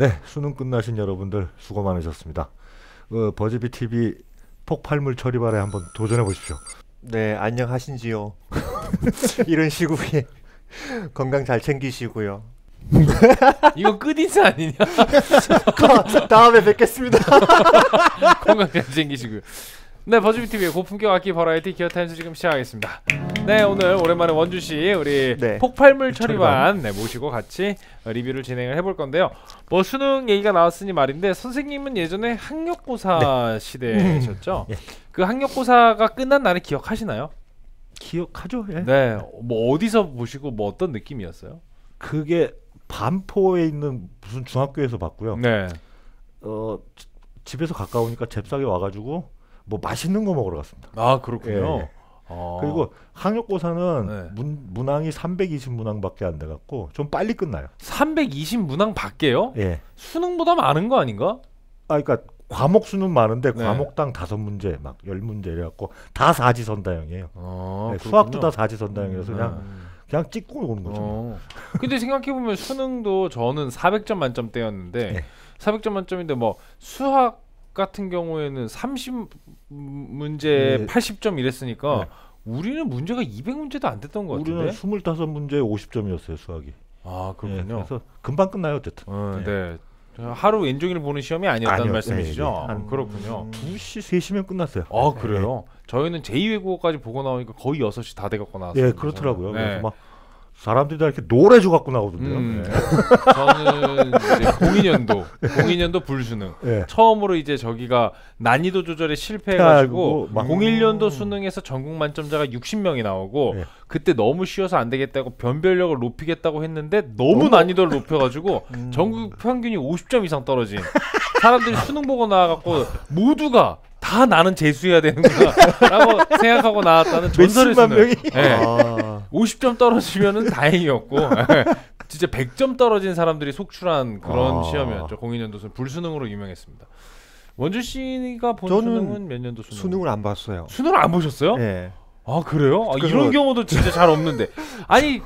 네, 수능 끝나신 여러분들 수고 많으셨습니다. 그 버즈비 TV 폭발물 처리반에 한번 도전해 보십시오. 네, 안녕하신지요. 이런 시국에 건강 잘 챙기시고요. 이거 끝인사 아니냐? 다음에 뵙겠습니다. 건강 잘 챙기시고요. 네, 버즈비 TV의 고품격 악기 버라이어티 기어 타임스 지금 시작하겠습니다. 네, 오늘 오랜만에 원주 씨 우리 네. 폭발물 처리반 네, 모시고 같이 리뷰를 진행을 해볼 건데요. 뭐 수능 얘기가 나왔으니 말인데 선생님은 예전에 학력고사 시대셨죠? 예. 그 학력고사가 끝난 날을 기억하시나요? 기억하죠? 예. 네, 뭐 어디서 보시고 뭐 어떤 느낌이었어요? 그게 반포에 있는 무슨 중학교에서 봤고요. 네, 어 지- 집에서 가까우니까 잽싸게 와가지고 뭐 맛있는 거 먹으러 갔습니다. 아 그렇군요. 예, 예. 아. 그리고 학력고사는 네. 문, 문항이 320 문항밖에 안 돼갖고 좀 빨리 끝나요. 320 문항 밖에요? 예. 수능보다 많은 거 아닌가? 아, 그러니까 과목 수는 많은데 네. 과목당 다섯 문제, 막 열 문제 이래갖고 다 사지선다형이에요. 아, 네, 수학도 다 사지선다형이라서 그냥 음. 그냥 찍고 오는 거죠. 어. 근데 생각해 보면 수능도 저는 400점 만점대였는데 네. 400점 만점인데 뭐 수학 같은 경우에는 30 문제 네. 80점 이랬으니까 네. 우리는 문제가 200문제도 안 됐던 것 우리는 같은데. 스물다섯 문제에 50점이었어요 수학이. 아 예, 그렇군요. 그래서 금방 끝나요 어쨌든. 어, 네. 네. 하루 왼종일 보는 시험이 아니었다는 아니요. 말씀이시죠? 네, 네. 한 그렇군요. 음. 2시 3시면 끝났어요. 아 그래요? 저희는 제2외국어까지 보고 나오니까 거의 6시 다 돼갖고 예, 나왔어요. 예, 그렇더라고요. 네. 그래서 막 사람들이 다 이렇게 노래줘 갖고 나오던데요. 음. 네. 저는 이제 02년도 02년도 불수능 예. 처음으로 이제 저기가 난이도 조절에 실패해가지고 막- 01년도 수능에서 전국 만점자가 60명이 나오고 예. 그때 너무 쉬워서 안 되겠다고 변별력을 높이겠다고 했는데 너무, 너무- 난이도를 높여가지고 음. 전국 평균이 50점 이상 떨어진 사람들이 수능 보고 나와갖고 모두가 다 나는 재수해야 되는구나라고 생각하고 나왔다는 전설의 수능. 명이? 예. 아, 50점 떨어지면은 다행이었고 진짜 100점 떨어진 사람들이 속출한 그런 아. 시험이었죠. 02년도 수능 불수능으로 유명했습니다. 원주 씨가 본 저는 수능은 몇 년도 수능? 수능을 안 봤어요. 수능을 안 보셨어요? 네. 아 그래요? 아, 이런 경우도 진짜 잘 없는데 아니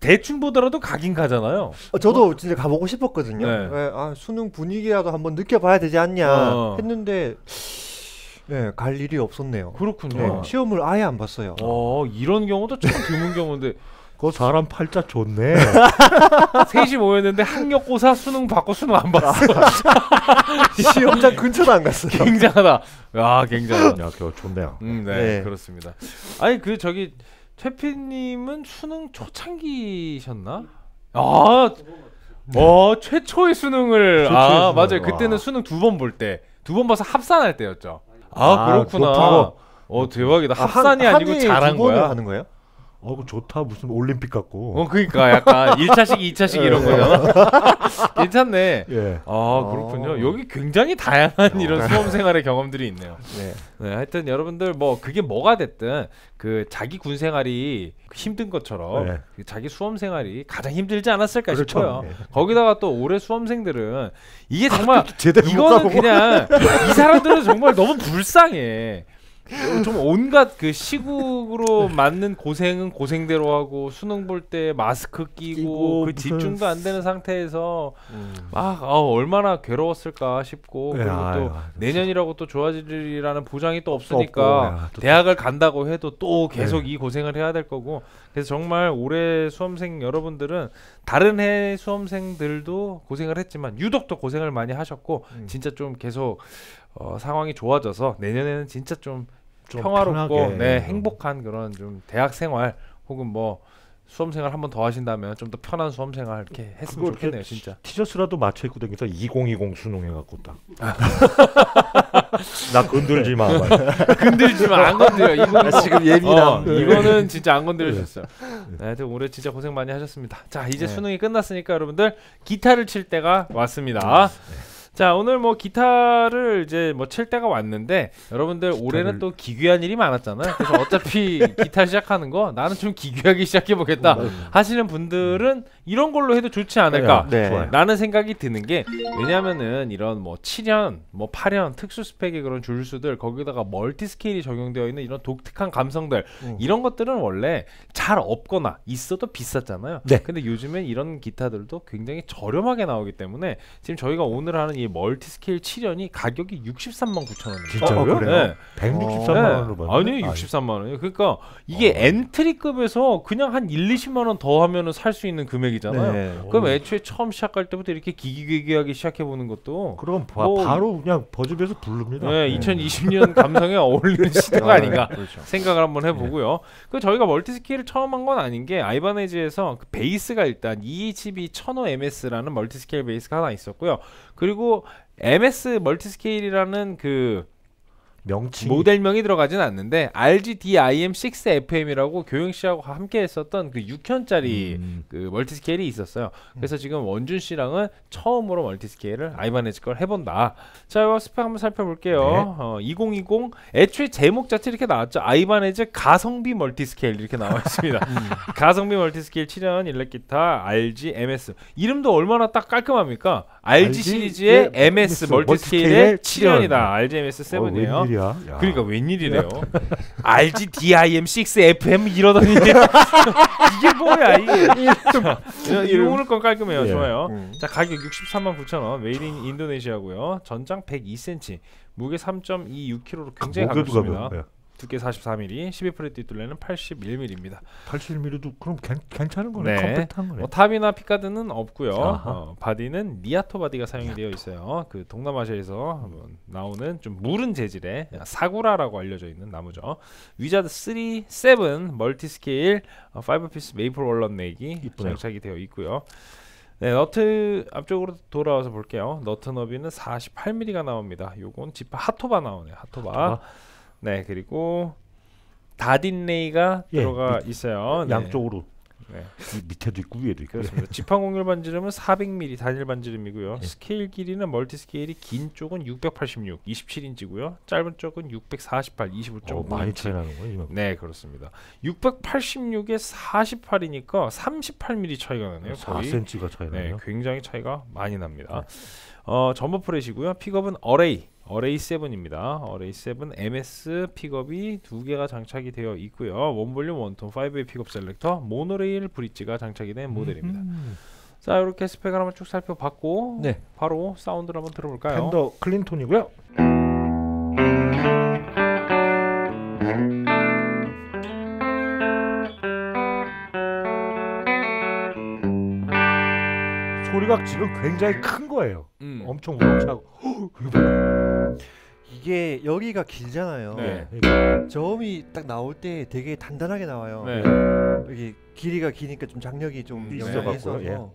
대충 보더라도 가긴 가잖아요. 어, 저도 진짜 가보고 싶었거든요. 네. 네, 아, 수능 분위기라도 한번 느껴봐야 되지 않냐 어. 했는데 네, 갈 일이 없었네요. 그렇군요. 네, 시험을 아예 안 봤어요. 어 이런 경우도 참 드문 경우인데 그 사람 팔자 좋네. 셋이 모였는데 학력고사 수능 받고 수능 안 봤어. 시험장 근처도 안 갔어요. 굉장하다. 야 굉장하다. 야, 그거 좋네요. 음, 네, 네. 그렇습니다. 아니 그 저기 최피님은 수능 초창기셨나? 아, 어 최초의 수능을 최초의 아 수능. 맞아요. 와. 그때는 수능 두 번 볼 때, 두 번 봐서 합산할 때였죠. 아, 아, 그렇구나. 어 대박이다. 아, 한- 합산이 아 니고 한 해에 잘한 거야. 하는 거예요? 어, 그 좋다. 무슨 올림픽 같고. 어 그러니까 약간 1차식, 2차식 이런 거잖아. 괜찮네. 예. 아 그렇군요. 여기 굉장히 다양한 이런 수험 생활의 경험들이 있네요. 네. 네, 하여튼 여러분들 뭐 그게 뭐가 됐든 그 자기 군 생활이 힘든 것처럼 네. 그 자기 수험 생활이 가장 힘들지 않았을까 그렇죠. 싶어요. 네. 거기다가 또 올해 수험생들은 이게 정말 제대로 못 이거는. 그냥 이 사람들은 정말 너무 불쌍해. 어, 좀 온갖 그 시국으로 맞는 고생은 고생대로 하고 수능 볼 때 마스크 끼고, 끼고 그 집중도 안 되는 상태에서 음. 막 아, 얼마나 괴로웠을까 싶고 네, 그리고 아유, 또 아유, 내년이라고 또 좋아지리라는 보장이 또또 없으니까 없고, 야, 또- 대학을 간다고 해도 또 계속 네. 이 고생을 해야 될 거고 그래서 정말 올해 수험생 여러분들은 다른 해 수험생들도 고생을 했지만 유독 더 고생을 많이 하셨고 음. 진짜 좀 계속 어, 상황이 좋아져서 내년에는 진짜 좀, 좀 평화롭고 편하게. 네, 행복한 그런 좀 대학 생활 혹은 뭐 수험 생활 한 번 더 하신다면 좀 더 편한 수험 생활 이렇게 했으면 좋겠네요 진짜. 티셔츠라도 맞춰 입고 다니면서 2020 수능 해갖고 딱. 나 건들지 마. 막. 건들지만 안 건드려. 이거는 아, 지금 예민함. 어, 이거는 진짜 안 건드려 주셨어요. 네, 하여튼 올해 진짜 고생 많이 하셨습니다. 자 이제 네. 수능이 끝났으니까 여러분들 기타를 칠 때가 왔습니다. 자 오늘 뭐 기타를 이제 뭐 칠 때가 왔는데 여러분들 올해는 기타를- 또 기괴한 일이 많았잖아요. 그래서 어차피 기타 시작하는 거 나는 좀 기괴하게 시작해 보겠다 음. 하시는 분들은 이런 걸로 해도 좋지 않을까. 네. 좋아요. 라는 생각이 드는 게 왜냐면은 이런 뭐 7년, 뭐 8년 특수 스펙의 그런 줄수들 거기다가 멀티 스케일이 적용되어 있는 이런 독특한 감성들 음. 이런 것들은 원래 잘 없거나 있어도 비쌌잖아요. 네. 근데 요즘엔 이런 기타들도 굉장히 저렴하게 나오기 때문에 지금 저희가 오늘 하는 이 multi scale 7현이 가격이 63만 9천 원입니다. 진짜요? 어, 그래요? 네. 163만 네. 원으로 봤는데. 아니 63만 원이요. 그러니까 이게 어. entry급에서 그냥 한 1, 20만 원 더 하면은 살 수 있는 금액이잖아요. 네. 그럼 어. 애초에 처음 시작할 때부터 이렇게 기기괴기하게 시작해 보는 것도 그럼 바, 뭐- 바로 그냥 버즈비에서 부릅니다. 네, 네. 2020년 감성에 어울리는 시대가 아닌가 그렇죠. 생각을 한번 해보고요. 그 저희가 multi scale을 처음 한 건 아닌 게 아이바네즈에서 그 베이스가 일단 EHB 1005 MS라는 multi scale 베이스가 하나 있었고요. 그리고 MS multi scale이라는 그 명칭 모델명이 들어가진 않는데 RGDIM6FM이라고 교영 씨하고 함께 했었던 그 6현짜리 음. 그 multi scale이 있었어요. 그래서 지금 원준 씨랑은 처음으로 multi scale을 아이바네즈 걸 해본다. 자, 이거 스펙 한번 살펴볼게요. 네. 어, 2020 애초에 제목 자체 이렇게 나왔죠. 아이바네즈 가성비 multi scale 이렇게 나와 있습니다. 가성비 multi scale 7현 일렉 기타 RG MS 이름도 얼마나 딱 깔끔합니까? RG, RG, 시리즈의 예, MS MS multi scale의 7현이다. RG MS 7이에요. 어, 웬일이야? 야. 그러니까 웬일이래요. RG DIM6 FM 이러더니 이게 뭐야 이게? 자, 이 오늘 건 깔끔해요. 예. 좋아요. 음. 자 가격 63만 9천 원. made in Indonesia고요. 전장 102cm. 무게 3.26kg로 굉장히 무게도 가볍습니다. 가벼워. 예. 두께 43mm, 12fret 넥둘레는 81mm입니다. 81mm도 그럼 괜, 괜찮은 거네. 네. compact한 거네. 뭐 top이나 pickguard는 없고요. 어, body는 nyatoh body가 사용이 되어 있어요. 그 동남아시아에서 나오는 좀 무른 재질의 사구라라고 알려져 있는 나무죠. 위자드 3, 7 multi scale 5piece maple walnut neck이. 장착이 되어 있고요. 네, 너트 앞쪽으로 돌아와서 볼게요. 너트 너비는 48mm가 나옵니다. 요건 지판 jatoba 나오네요. jatoba. jatoba. 네, 그리고 dot inlay가 예, 들어가 있어요. 네. 양쪽으로 네. 이 밑에도 있고 위에도 있고. 그렇습니다. 지판 곡률 반지름은 400mm 단일 반지름이고요. 예. 스케일 길이는 multi scale이 긴 쪽은 686, 27인치고요. 짧은 쪽은 648, 25.5인치. 어, 많이 차이 나는 거예요. 네, 그렇습니다. 686에 48이니까 38mm 차이가 나네요. 거의. 4cm가 차이 네, 나요. 굉장히 차이가 많이 납니다. 어, jumbo fret이고요. 픽업은 Array, Array 7입니다. Array 7 MS 픽업이 두 개가 장착이 되어 있고요. one볼륨 one톤 5way 픽업 selector, mono-rail bridge가 장착이 된 모델입니다. 음. 자, 이렇게 스펙을 한번 쭉 살펴봤고 네. 바로 사운드를 한번 들어볼까요? Fender clean톤이고요. 소리가 지금 굉장히 큰 거예요. 음. 엄청 우렁차고. 이게 여기가 길잖아요. 네. 이거 저음이 딱 나올 때 되게 단단하게 나와요. 네. 여기 길이가 기니까 좀 장력이 좀 음, 영향이 있어갖고요, 있어서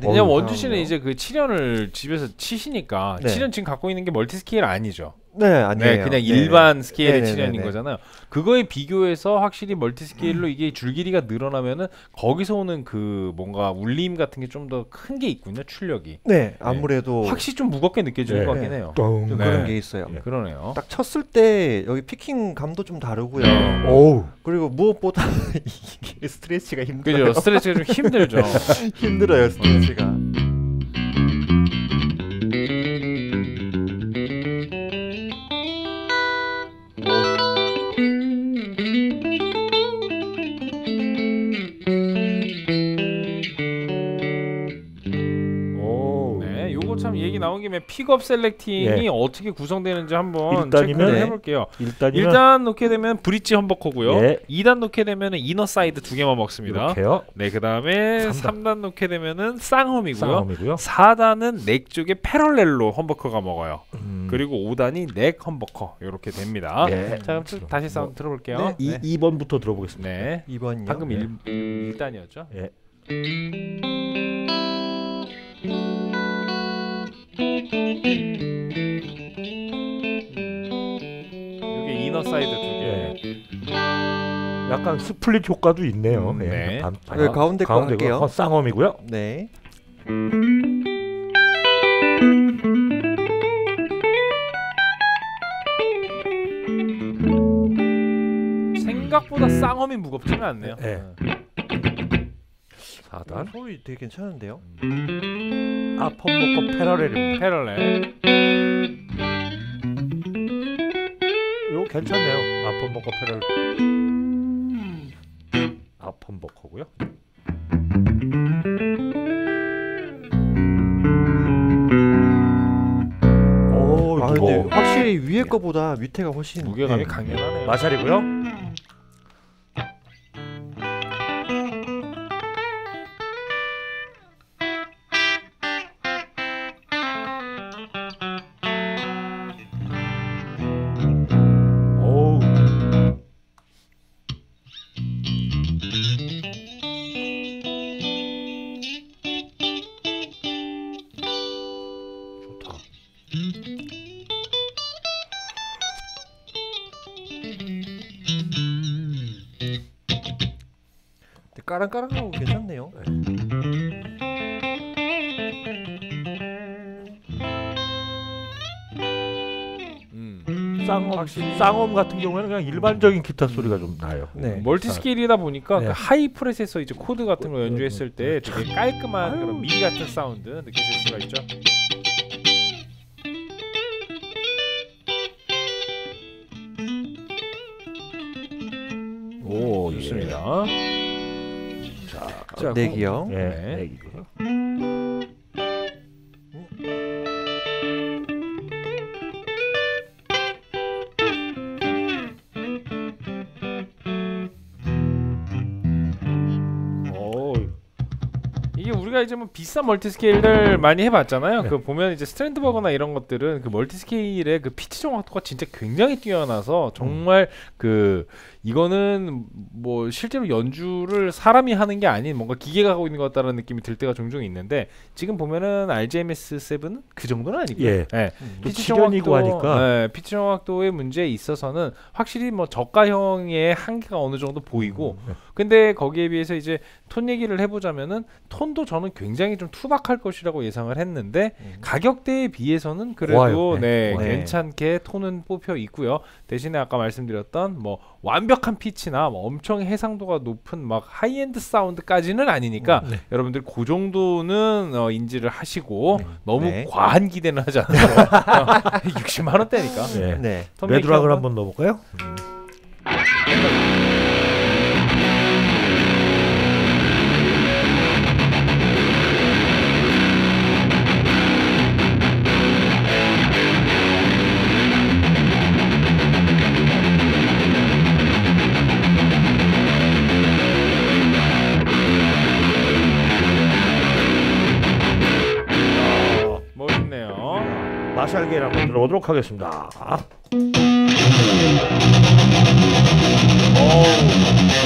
왜냐면 어우, 원준 씨는. 이제 그 7현을 집에서 치시니까 네. 7현 지금 갖고 있는 게 multi scale 아니죠. 네 아니에요. 네, 그냥 네. 일반 스케일의 네, 네, 7현인 네, 네. 거잖아요. 그거에 비교해서 확실히 multi scale로 이게 줄 길이가 늘어나면은 거기서 오는 그 뭔가 울림 같은 게 좀 더 큰 게 있군요. 출력이. 네 아무래도 확실히 좀 무겁게 느껴지는 네. 것 같긴 해요. 똥. 좀 네. 그런 게 있어요. 예. 그러네요. 딱 쳤을 때 여기 picking 감도 좀 다르고요. 오우. 그리고 무엇보다 이게 stretch가 힘들어요. 그죠? stretch가 좀 힘들죠. 힘들어요 stretch가. 픽업 selecting이 예. 어떻게 구성되는지 한번 체크를 네. 해볼게요. 일단이면 1단 놓게 되면 브릿지 험버커고요. 예. 2단 놓게 되면은 inner side 두 개만 먹습니다. 이렇게요. 네, 그 다음에 삼 3단 놓게 되면은 쌍험이고요. 쌍험이고요. 4단은 neck 쪽에 parallel로 humbucker가 먹어요. 음. 그리고 5단이 neck humbucker 이렇게 됩니다. 예. 자, 그럼 쭉 다시 사운드 들어볼게요. 네. 이 네. 2 번부터 들어보겠습니다. 네. 2번요. 방금 일 1단이었죠? 예. 이게 inner side 두 개. 예. 약간 split 효과도 있네요. 음, 예. 네. 반- 네, 반- 가운데 거 가운데가 할게요. 어, 쌍hum이고요. 네. 생각보다 쌍hum이 무겁지는 않네요. 네. 네. 4단. 소리 되게 괜찮은데요? 앞hum 먹고 parallel입니다. parallel. 이거 괜찮네요. 아펌 먹고 패러렐. 아펌 버커고요. 오, 아 근데 확실히 위에 거보다 밑에가 훨씬 무게감이 네. 강렬하네요. 마샬이고요. 까랑까랑하고 괜찮네요. 음. 쌍hum 쌍hum 같은 경우에는 그냥 일반적인 기타 소리가 좀 나요. 네. multi scale이다 보니까 네. 그 high fret에서 이제 코드 같은 거 연주했을 때 네. 되게 깔끔한 그런 미리 같은 사운드 느끼실 수가 있죠. 자, neck이요. 예. 네. 네. neck이고요. 우리가 이제 뭐 비싼 multi scale을 많이 해봤잖아요. 네. 그 보면 이제 스트랜드버그나 이런 것들은 그 multi scale의 그 피치 정확도가 진짜 굉장히 뛰어나서 정말 그 이거는 뭐 실제로 연주를 사람이 하는 게 아닌 뭔가 기계가 하고 있는 것 같다는 느낌이 들 때가 종종 있는데 지금 보면은 RGMS 7은 그 정도는 아니고요. 예. 네. 음. 또 치련이고 하니까. 네, 피치 정확도의 문제에 있어서는 확실히 뭐 저가형의 한계가 어느 정도 보이고 음, 근데 거기에 비해서 이제 톤 얘기를 해보자면은 톤도 저는 굉장히 좀 투박할 것이라고 예상을 했는데 음. 가격대에 비해서는 그래도. 네, 네, 좋아요. 괜찮게 톤은 뽑혀 있고요. 대신에 아까 말씀드렸던 뭐 완벽한 피치나 뭐 엄청 해상도가 높은 막 하이엔드 사운드까지는 아니니까 네. 여러분들 그 정도는 어, 인지를 하시고 네. 너무 네. 과한 기대는 하지 않도록 60만 원대니까. 네. 네. 톤 레드락을 한번 넣어볼까요? 어, 마샬게를 한번 들어보도록 하겠습니다. 오.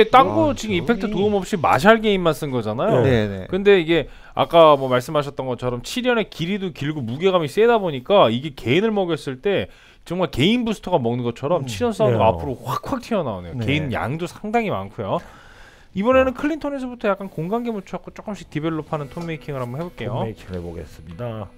이게 딴거 와, 지금 저기- 이펙트 도움 없이 마샬 게임만 쓴 거잖아요. 네. 네, 네. 근데 이게 아까 뭐 말씀하셨던 것처럼 7현의 길이도 길고 무게감이 세다 보니까 이게 gain을 먹였을 때 정말 gain 부스터가 먹는 것처럼 음, 7현 사운드가 네. 앞으로 확확 튀어나오네요. 네. gain 양도 상당히 많고요. 이번에는 clean 톤에서부터 약간 공간계 묻혀갖고 조금씩 develop하는 톤 making을 한번 해볼게요. making 해보겠습니다.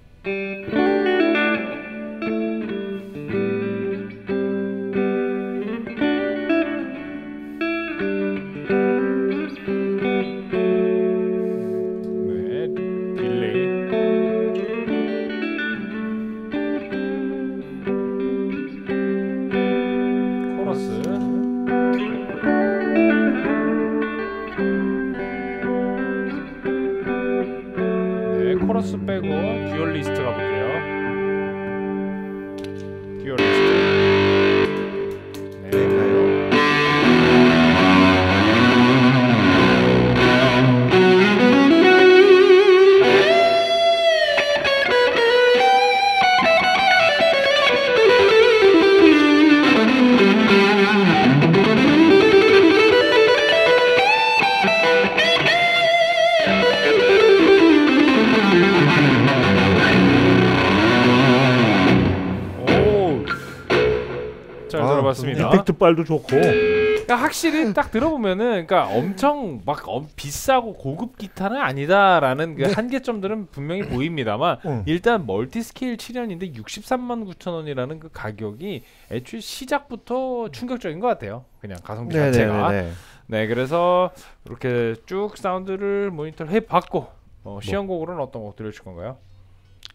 좋습니다. 임팩트 빨도 좋고. 그러니까 확실히 딱 들어보면은 그러니까 엄청 막 엄- 비싸고 고급 기타는 아니다라는 그 한계점들은 분명히 보입니다만 응. 일단 multi scale 7현인데 63만 9천 원이라는 그 가격이 애초에 시작부터 충격적인 것 같아요. 그냥 가성비 자체가. 네네네. 네, 그래서 이렇게 쭉 사운드를 모니터를 해봤고 어, 시연곡으로는 어떤 곡 들려줄 건가요?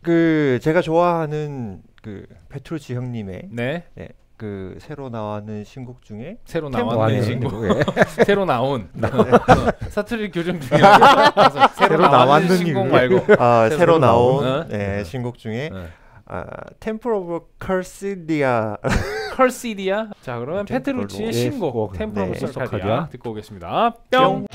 그 제가 좋아하는 그 페트루치 형님의 네, 그 새로 나왔는 신곡 중에 새로 나왔는 네. 신곡, 네. 새로 나온 어, 사투리 교정 그래서 새로, 나왔는 신곡. 말고 아 새로 나온, 나온 어? 네, 신곡 중에 네. 아 Temple of Circadia Circadia 자 그러면 페트루치의 예, 신곡 곡. Temple of 네, Circadia. 듣고 오겠습니다 뿅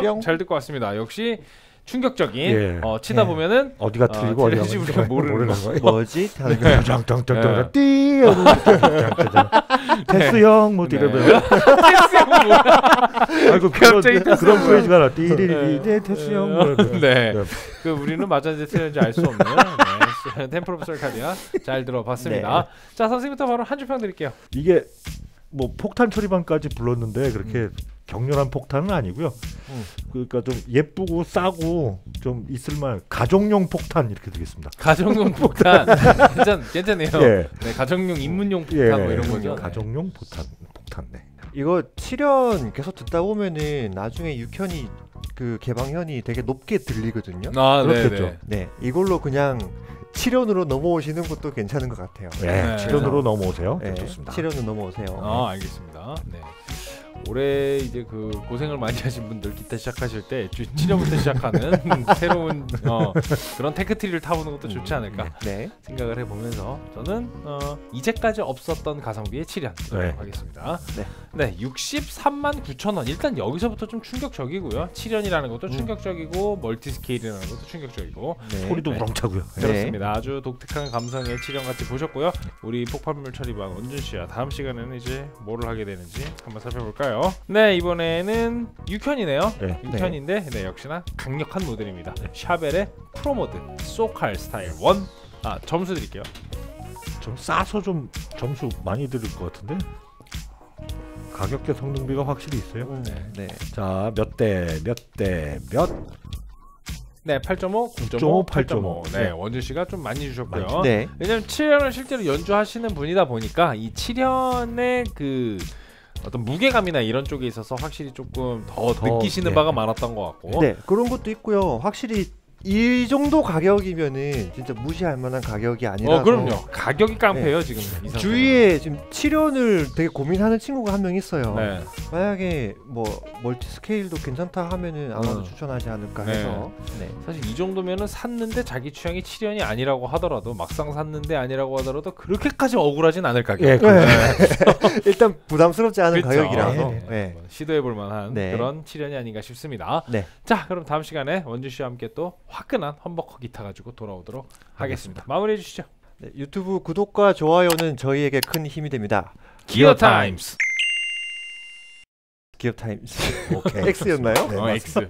뿅! 뿅. 잘 듣고 왔습니다. 역시 충격적인 예. 어, 치다 예. 보면은 어디가 어, 틀리고 어디가 틀린지 맞는지 우리가 모르는 거. 거예요. 뭐지? 하는 거. 짱짱짱짱 띠 테스 형뭐 네. 이러면 아이고 그런 갑자기 테스 그런 형. phrase가 나 띠리리 네 테스 형 뭐. 네. 네. 그 우리는 맞았는지 틀렸는지 알 수 없는 네. Temple of Circadia 잘 들어봤습니다. 자 선생님부터 바로 한 줄 평 드릴게요. 이게 뭐 폭탄 처리반까지 불렀는데 그렇게 격렬한 폭탄은 아니고요. 음. 그러니까 좀 예쁘고 싸고 좀 있을만 가정용 폭탄 이렇게 되겠습니다. 가정용 폭탄 괜찮 괜찮네요. 예. 네, 가정용 입문용 폭탄 예, 뭐 이런 거죠. 가정용 폭탄 폭탄 네. 이거 7연 계속 듣다 보면은 나중에 6현이 그 개방현이 되게 높게 들리거든요. 아, 네, 그렇겠죠. 네. 네, 이걸로 그냥 7연으로 넘어오시는 것도 괜찮은 것 같아요. 예, 네. 치료으로 넘어오세요. 네, 네, 좋습니다. 7연으로 넘어오세요. 아, 알겠습니다. 네. 올해 이제 그 고생을 많이 하신 분들 기타 시작하실 때 주- 치료부터 시작하는 새로운 어, 그런 tech tree를 타보는 것도 좋지 않을까 네. 생각을 해보면서 저는 어, 이제까지 없었던 가성비의 7현 네. 하겠습니다. 네. 네, 63만 9천 원. 일단 여기서부터 좀 충격적이고요. 7현이라는 것도 음. 충격적이고 multi scale이라는 것도 충격적이고 네. 소리도 네. 우렁차고요. 네. 그렇습니다. 아주 독특한 감성의 7현 같이 보셨고요. 우리 폭발물 처리반 원준 씨와 다음 시간에는 이제 뭐를 하게 되는지 한번 살펴볼까요? 볼까요? 네 이번에는 6현이네요. 네. 6현인데 네. 역시나 강력한 모델입니다. 샤벨의 프로모드 소칼 스타일 1. 아 점수 드릴게요. 좀 싸서 좀 점수 많이 드릴 것 같은데 가격대 성능비가 확실히 있어요. 음, 네. 자, 몇 대, 몇 대, 몇 네 8.5, 9.5, 9.5, 8.5. 네 네. 원준 씨가 좀 많이 주셨고요. 많이 네. 왜냐면 7현을 실제로 연주하시는 분이다 보니까 이 7현의 그 어떤 무게감이나 이런 쪽에 있어서 확실히 조금 더, 더, 느끼시는 예. 바가 많았던 것 같고. 네, 그런 것도 있고요. 확실히 이 정도 가격이면은 진짜 무시할 만한 가격이 아니라서 어 그럼요. 가격이 깡패예요 지금. 이 상태는. 주위에 지금 7연을 되게 고민하는 친구가 한 명 있어요. 네. 만약에 뭐 멀티 스케일도 괜찮다 하면은 아마도 어. 추천하지 않을까 네. 해서 네. 사실 이 정도면은 샀는데 자기 취향이 7연이 아니라고 하더라도 막상 샀는데 아니라고 하더라도 그렇게까지 억울하진 않을 가격. 예, 네. 일단 부담스럽지 않은 그렇죠. 가격이라서 네. 네. 시도해볼 만한 네. 그런 7현이 아닌가 싶습니다. 네. 자, 그럼 다음 시간에 원준 씨와 함께 또 화끈한 humbucker 기타 가지고 돌아오도록 하겠습니다. 마무리해 주시죠. 네, 유튜브 구독과 좋아요는 저희에게 큰 힘이 됩니다. Gear Times. Gear Times 오케이. X였나요? 네, 어, X.